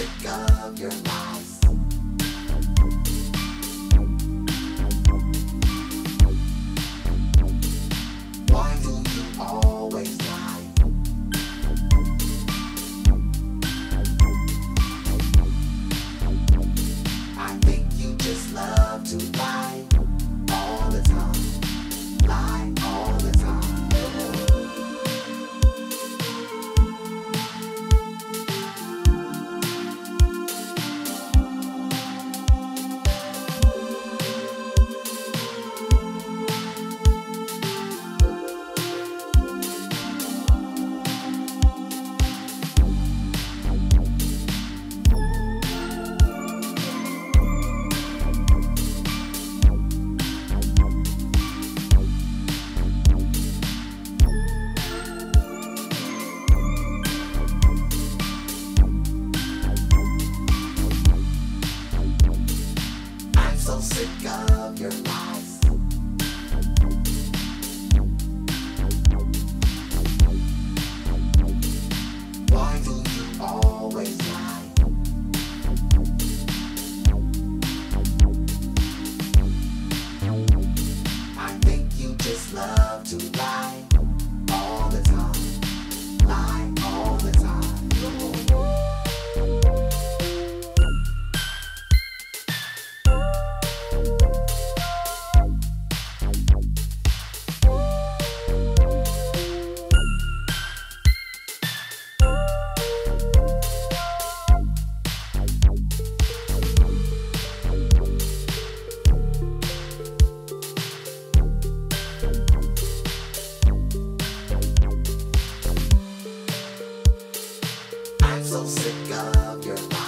music of your life. to life. Think of your